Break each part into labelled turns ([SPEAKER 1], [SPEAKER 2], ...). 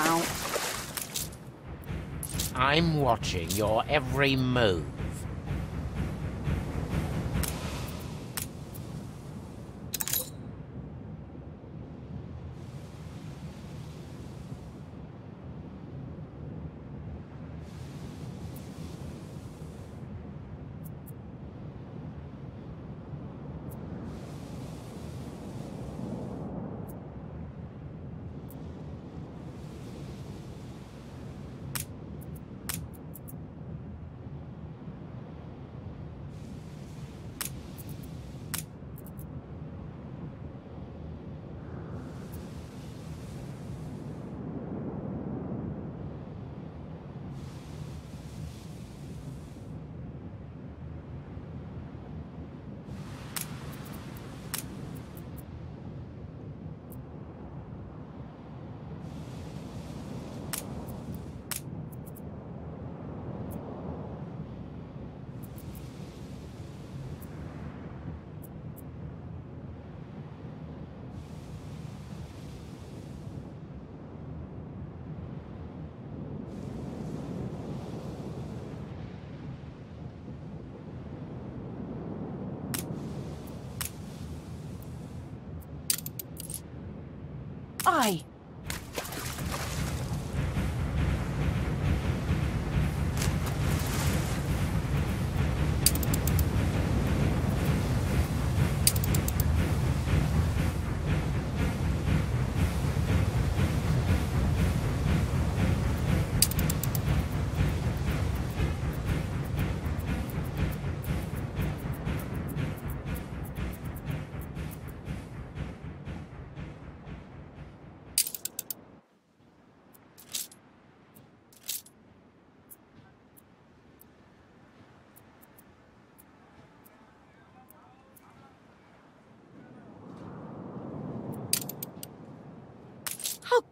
[SPEAKER 1] about.
[SPEAKER 2] I'm watching your every move.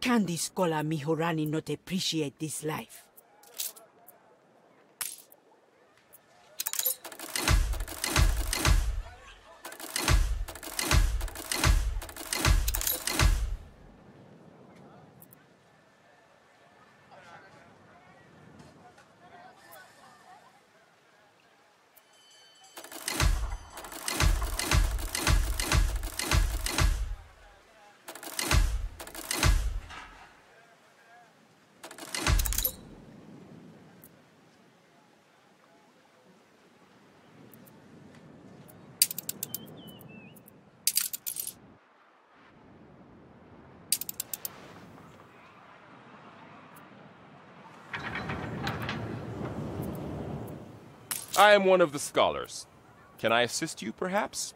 [SPEAKER 1] Can the scholar Mihorani not appreciate this life?
[SPEAKER 3] I am one of the scholars. Can I assist you, perhaps?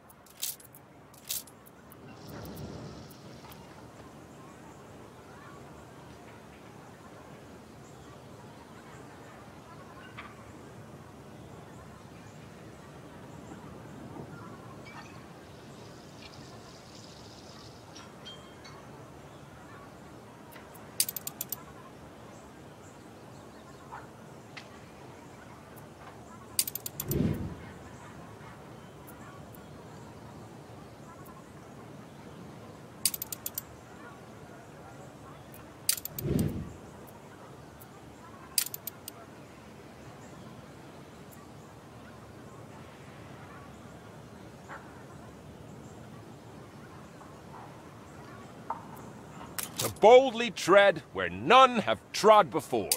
[SPEAKER 3] To boldly tread where none have trod before.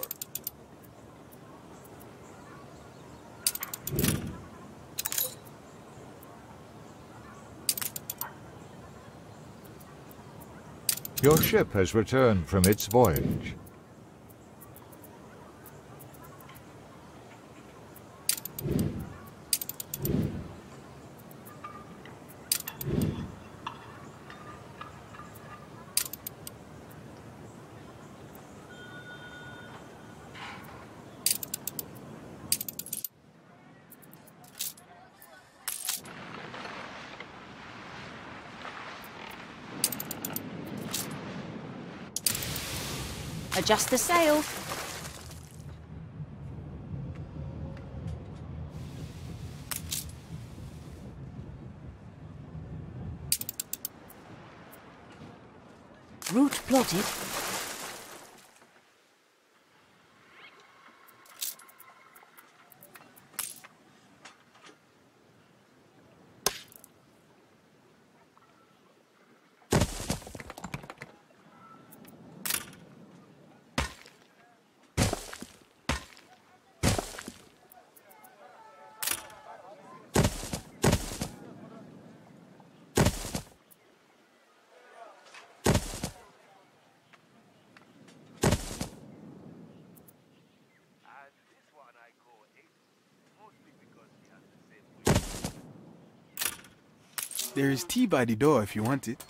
[SPEAKER 4] Your ship has returned from its voyage.
[SPEAKER 1] Adjust the sail. Route plotted.
[SPEAKER 5] There is tea by the door if you want it.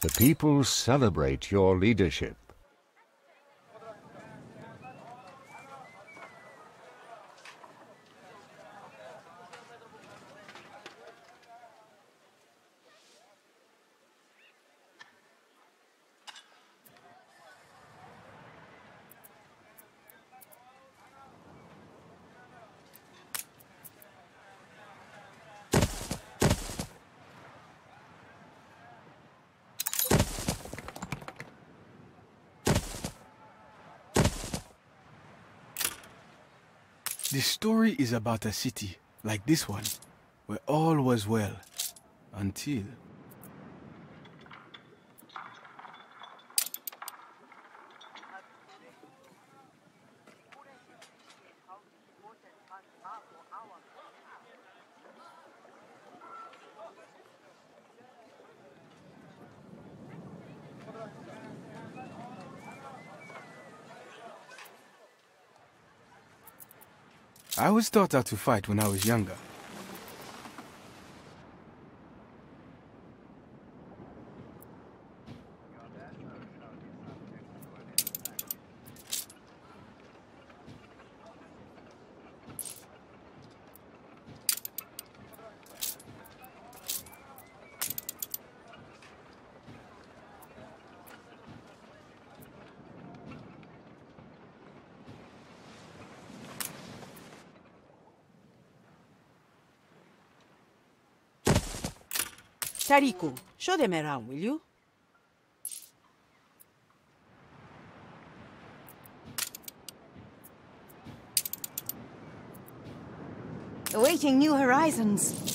[SPEAKER 4] The people celebrate your leadership.
[SPEAKER 5] The is about a city, like this one, where all was well. Until... I was taught how to fight when I was younger.
[SPEAKER 6] Tariku, show them around, will you?
[SPEAKER 1] Awaiting new horizons.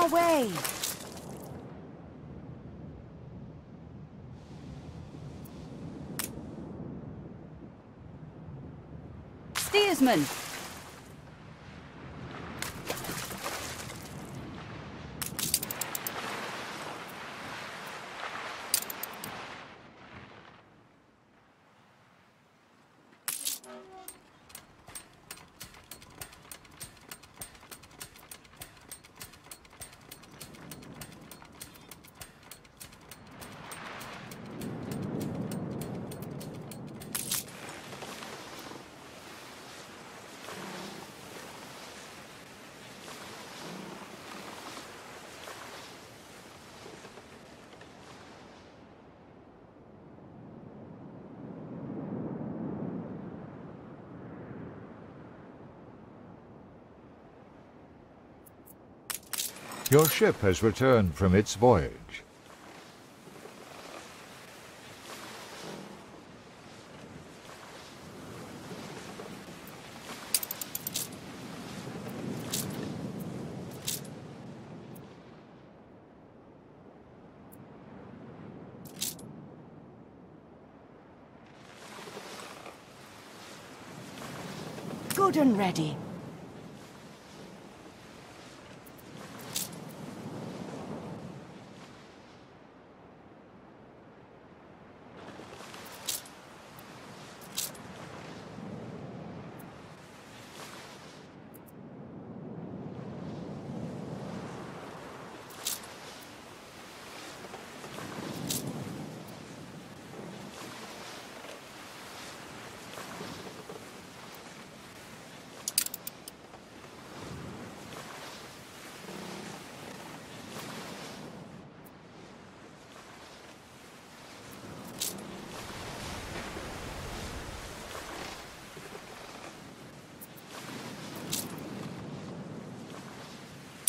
[SPEAKER 1] Our way. Steersman.
[SPEAKER 4] Your ship has returned from its voyage.
[SPEAKER 1] Good and ready.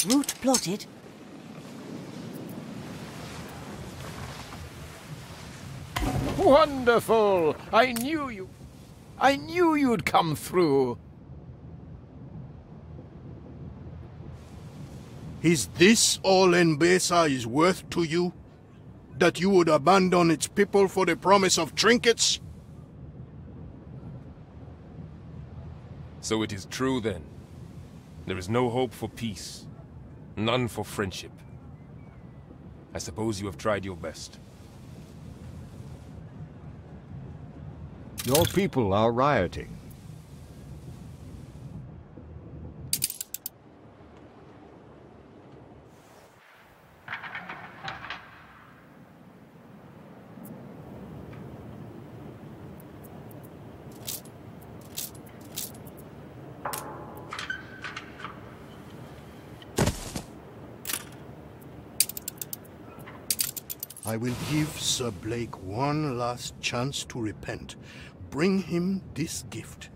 [SPEAKER 1] Route plotted.
[SPEAKER 7] Wonderful! I knew you. I knew you'd come through.
[SPEAKER 8] Is this all Enbesa is worth to you? That you would abandon its people for the promise of trinkets?
[SPEAKER 3] So it is true then. There is no hope for peace. None for friendship. I suppose you have tried your best.
[SPEAKER 4] Your people are rioting.
[SPEAKER 8] I will give Sir Blake one last chance to repent. Bring him this gift.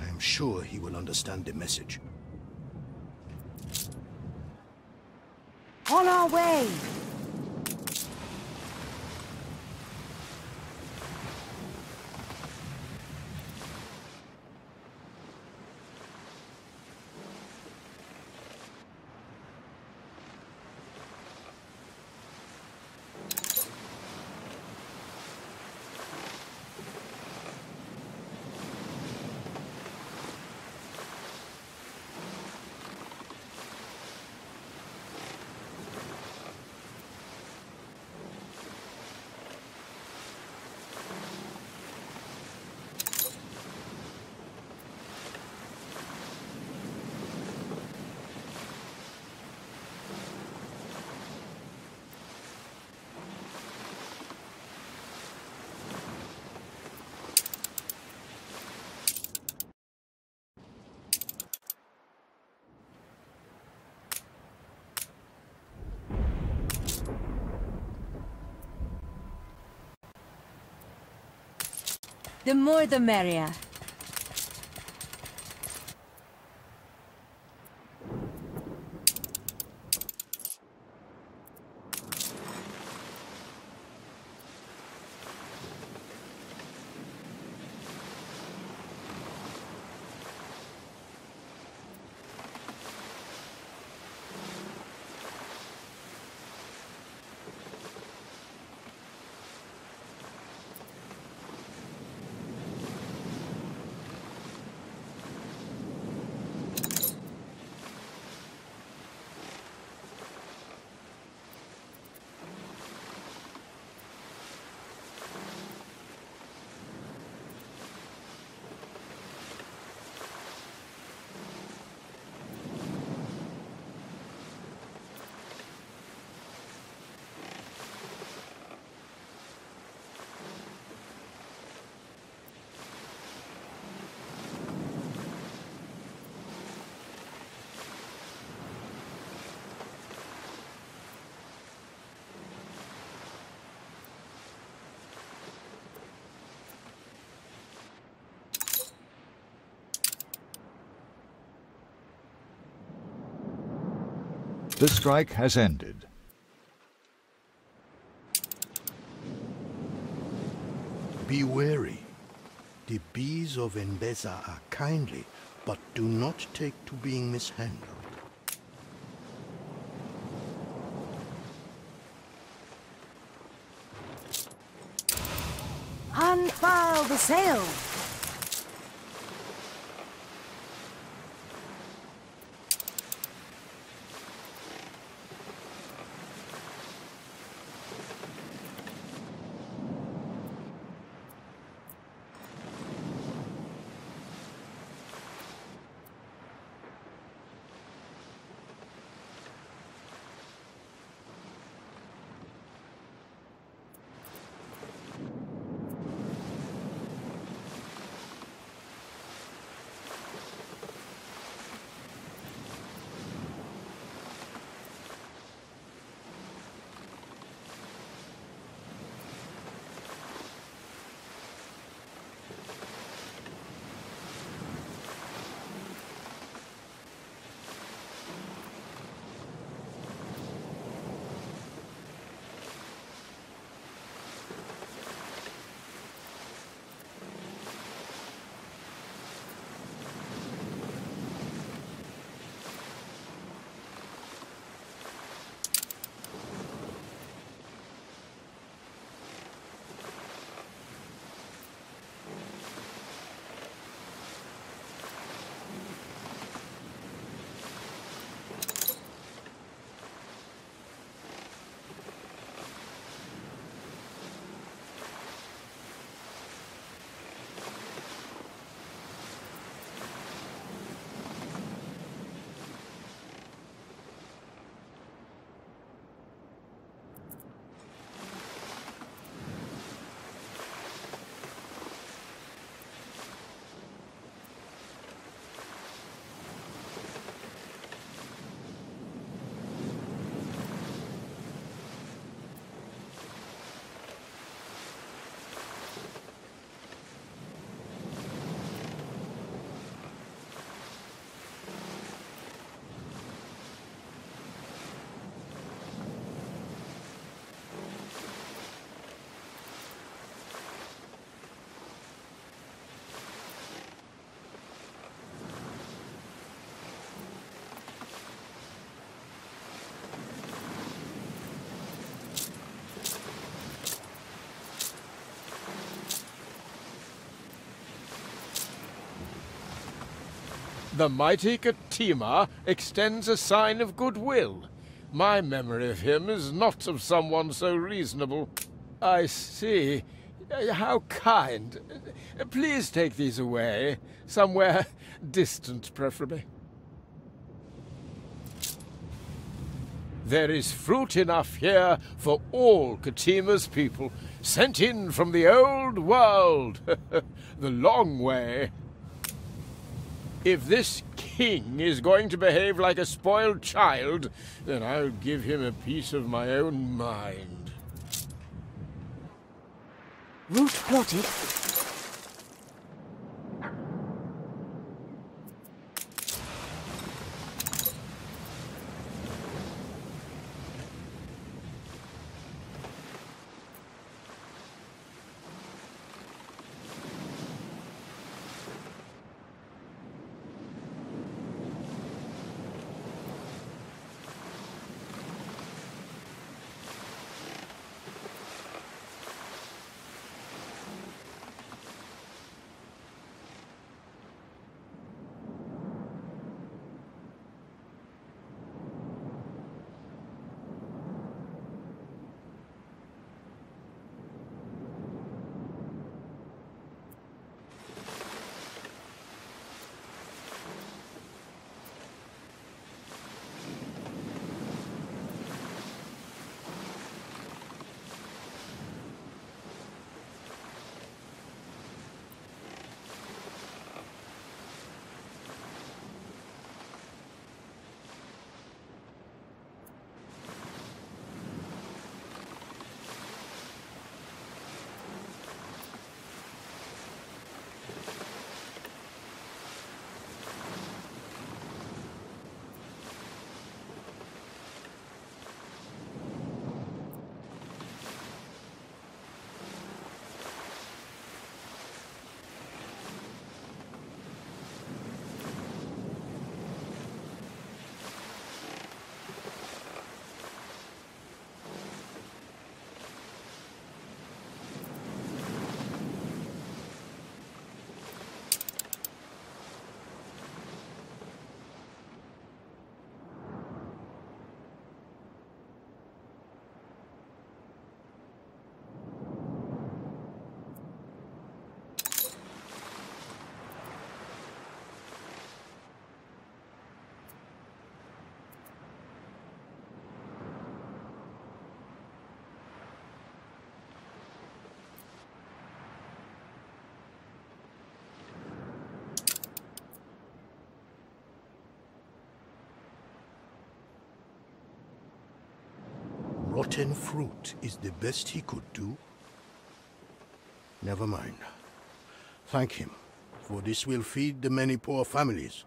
[SPEAKER 8] I am sure he will understand the message.
[SPEAKER 9] On our way!
[SPEAKER 10] The more the merrier.
[SPEAKER 4] The strike has ended.
[SPEAKER 8] Be wary. The bees of Enbesa are kindly, but do not take to being mishandled.
[SPEAKER 9] Unfurl the sail!
[SPEAKER 7] The mighty Ketema extends a sign of goodwill. My memory of him is not of someone so reasonable. I see. How kind. Please take these away. Somewhere distant, preferably. There is fruit enough here for all Ketema's people, sent in from the old world, the long way. If this king is going to behave like a spoiled child, then I'll give him a piece of my own mind.
[SPEAKER 9] Route plotted.
[SPEAKER 8] Rotten fruit is the best he could do? Never mind. Thank him, for this will feed the many poor families.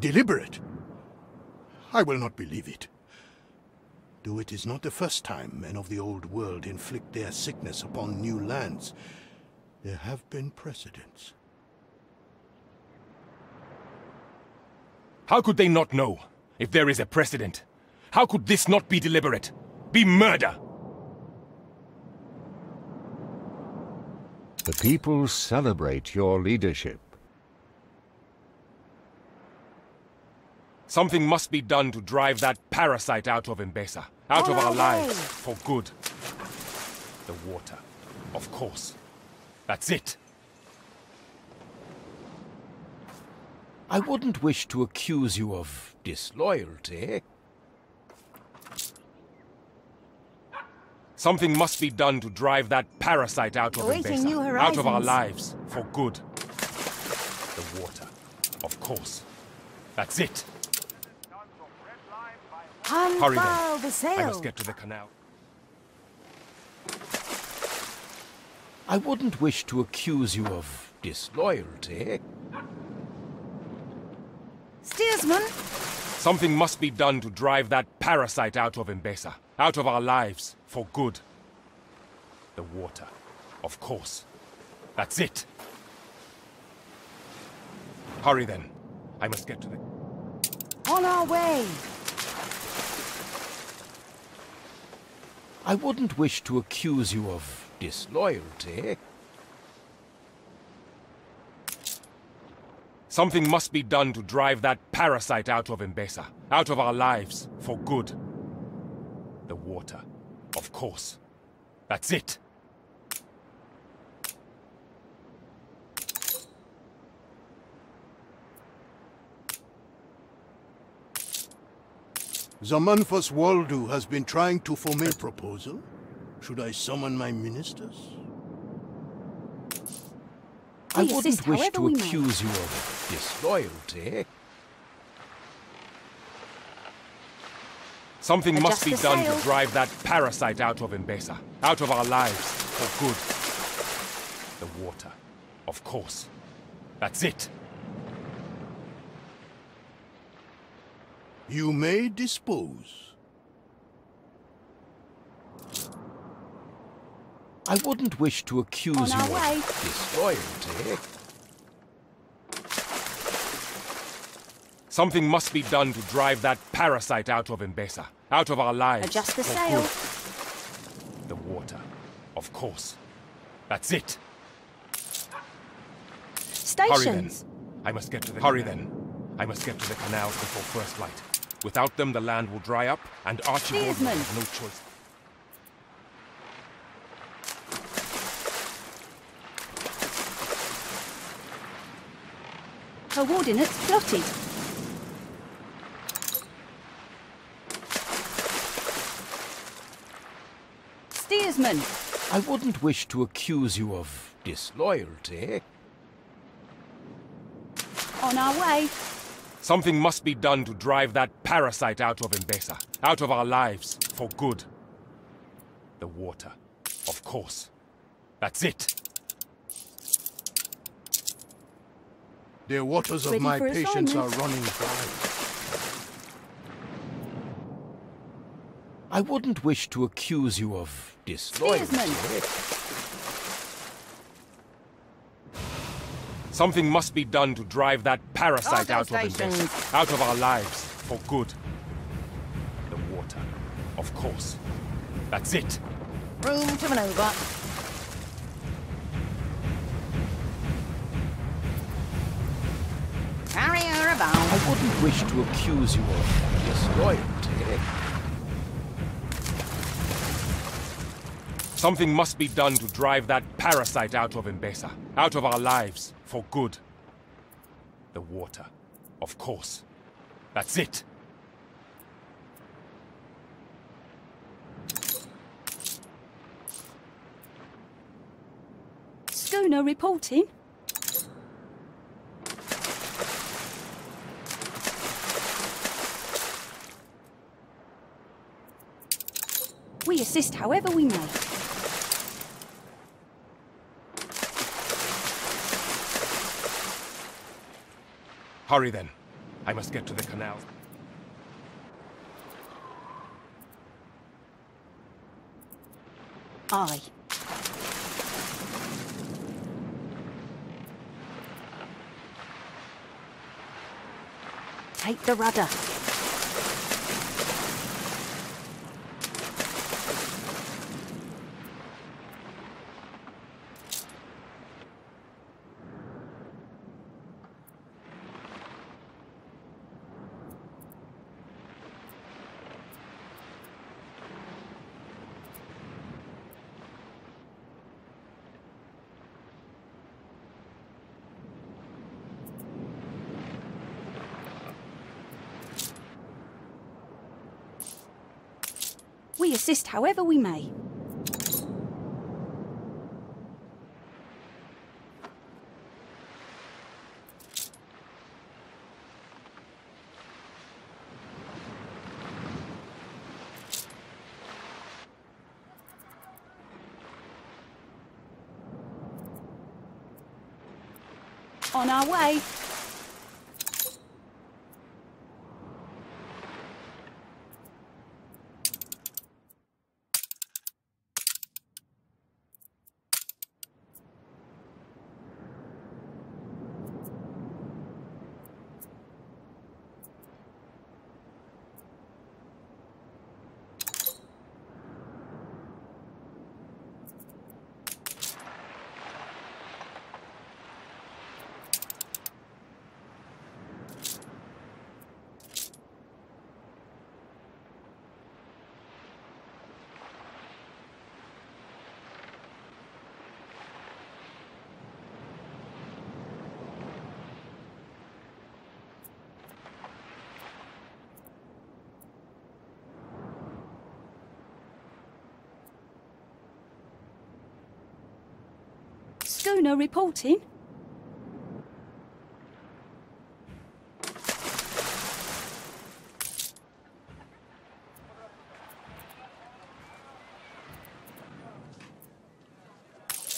[SPEAKER 8] Deliberate? I will not believe it. Though it is not the first time men of the old world inflict their sickness upon new lands, there have been precedents.
[SPEAKER 3] How could they not know? If there is a precedent, how could this not be deliberate? Be murder!
[SPEAKER 4] The people celebrate your leadership.
[SPEAKER 3] Something must be done to drive that parasite out of Enbesa, out of our lives, for good. The water, of course. That's it.
[SPEAKER 11] I wouldn't wish to accuse you of disloyalty.
[SPEAKER 3] Something must be done to drive that parasite out of
[SPEAKER 9] Awaiting
[SPEAKER 3] Enbesa, out of our lives, for good. The water, of course. That's it. Hurry then.
[SPEAKER 9] the
[SPEAKER 3] I must get to the canal.
[SPEAKER 11] I wouldn't wish to accuse you of disloyalty.
[SPEAKER 9] Steersman,
[SPEAKER 3] Something must be done to drive that parasite out of Enbesa, out of our lives, for good. The water, of course. That's it. Hurry then. I must get to the...
[SPEAKER 9] on our way.
[SPEAKER 11] I wouldn't wish to accuse you of disloyalty.
[SPEAKER 3] Something must be done to drive that parasite out of Enbesa, out of our lives, for good. The water, of course. That's it.
[SPEAKER 8] Zamanfos Waldu has been trying to formulate a proposal. Should I summon my ministers?
[SPEAKER 11] I
[SPEAKER 9] We
[SPEAKER 11] wouldn't wish to
[SPEAKER 9] we may.
[SPEAKER 11] accuse you of disloyalty.
[SPEAKER 3] Something must be done
[SPEAKER 9] sail.
[SPEAKER 3] to drive that parasite out of Enbesa, out of our lives, for good. The water, of course. That's it.
[SPEAKER 8] You may dispose.
[SPEAKER 11] I wouldn't wish to accuse you
[SPEAKER 9] our
[SPEAKER 11] of
[SPEAKER 9] way.
[SPEAKER 11] disloyalty.
[SPEAKER 3] Something must be done to drive that parasite out of Enbesa, out of our lives.
[SPEAKER 9] Adjust the
[SPEAKER 3] for
[SPEAKER 9] sail.
[SPEAKER 3] good. The water, of course. That's it. Hurry then.
[SPEAKER 9] Stations.
[SPEAKER 3] I must get to the Hurry then. I must get to the canals before first light. Without them, the land will dry up, and Archibald will have no choice.
[SPEAKER 9] Coordinates plotted. Steersman,
[SPEAKER 11] I wouldn't wish to accuse you of disloyalty.
[SPEAKER 9] on our way.
[SPEAKER 3] Something must be done to drive that parasite out of Enbesa, out of our lives, for good. The water, of course. That's it.
[SPEAKER 8] The waters of
[SPEAKER 9] Ready
[SPEAKER 8] my
[SPEAKER 9] for
[SPEAKER 8] patience are running dry.
[SPEAKER 11] I wouldn't wish to accuse you of disloyalty.
[SPEAKER 3] Something must be done to drive that parasite out of
[SPEAKER 9] stations.
[SPEAKER 3] Enbesa, out of our lives, for good. The water, of course. That's it.
[SPEAKER 9] Room to maneuver. Carrier about.
[SPEAKER 11] I wouldn't wish to accuse you of disloyalty.
[SPEAKER 3] Something must be done to drive that parasite out of Enbesa, out of our lives, for good. The water, of course. That's it.
[SPEAKER 9] Schooner reporting. We assist however we may.
[SPEAKER 3] Hurry then. I must get to the canal.
[SPEAKER 9] Aye. take the rudder. We assist however we may. On our way. Schooner reporting.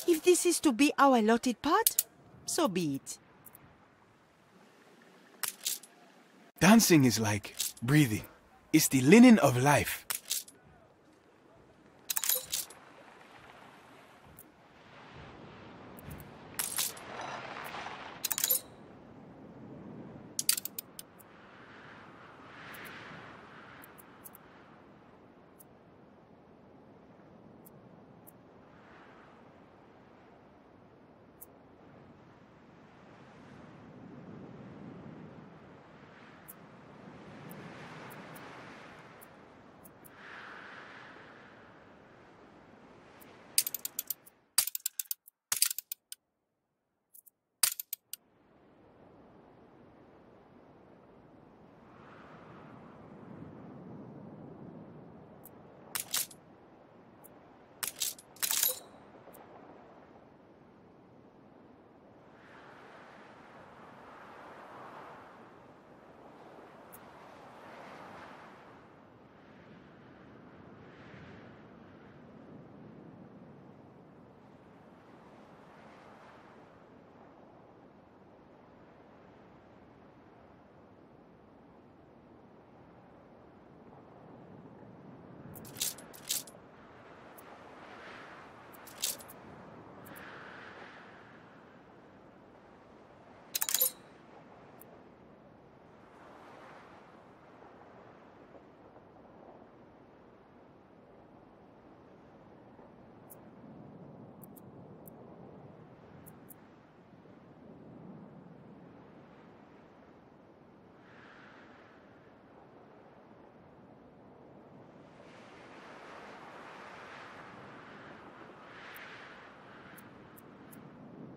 [SPEAKER 1] If this is to be our allotted part, so be it.
[SPEAKER 5] Dancing is like breathing. It's the linen of life.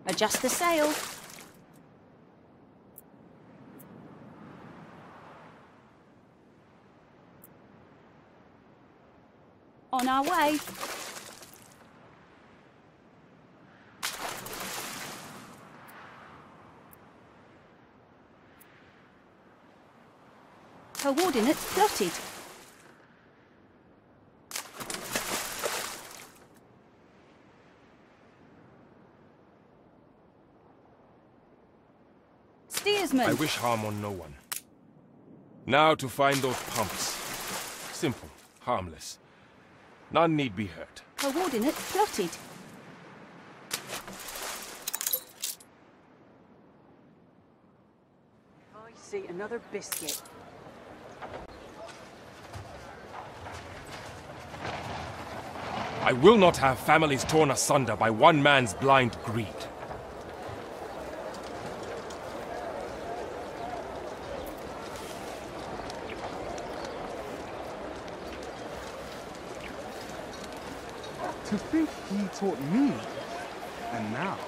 [SPEAKER 9] Adjust the sail. On our way. Coordinates plotted. Steersman.
[SPEAKER 3] I wish harm on no one. Now to find those pumps. Simple, harmless. None need be hurt.
[SPEAKER 9] Coordinates plotted.
[SPEAKER 1] I see another biscuit.
[SPEAKER 3] I will not have families torn asunder by one man's blind greed.
[SPEAKER 5] To think he taught me, and now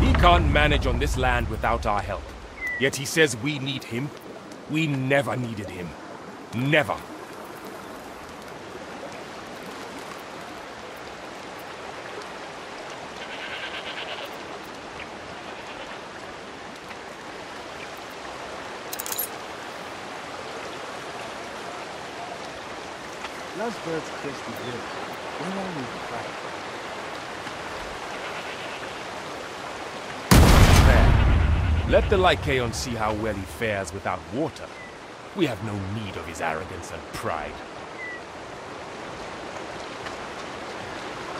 [SPEAKER 3] He can't manage on this land without our help. Yet he says we need him. We never needed him. Never.
[SPEAKER 5] Last birds kiss the hill. When are we back?
[SPEAKER 3] There. Let the Lycaon see how well he fares without water. We have no need of his arrogance and pride.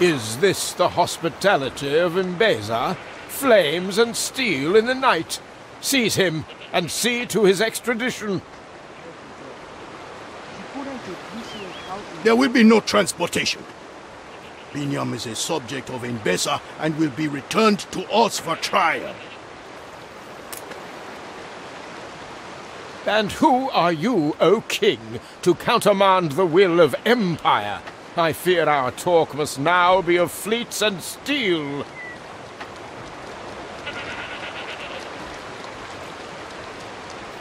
[SPEAKER 7] Is this the hospitality of Enbesa? Flames and steel in the night. Seize him and see to his extradition.
[SPEAKER 8] There will be no transportation. Binyam is a subject of Enbesa and will be returned to us for trial.
[SPEAKER 7] And who are you, O king, to countermand the will of empire? I fear our talk must now be of fleets and steel.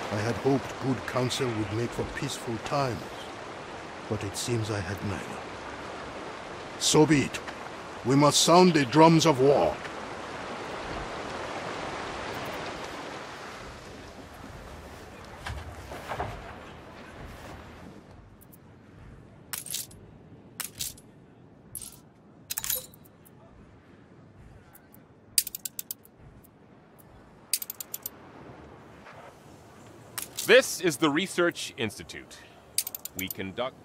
[SPEAKER 8] I had hoped good counsel would make for peaceful times, but it seems I had neither. So be it. We must sound the drums of war.
[SPEAKER 3] This is the Research Institute. We conduct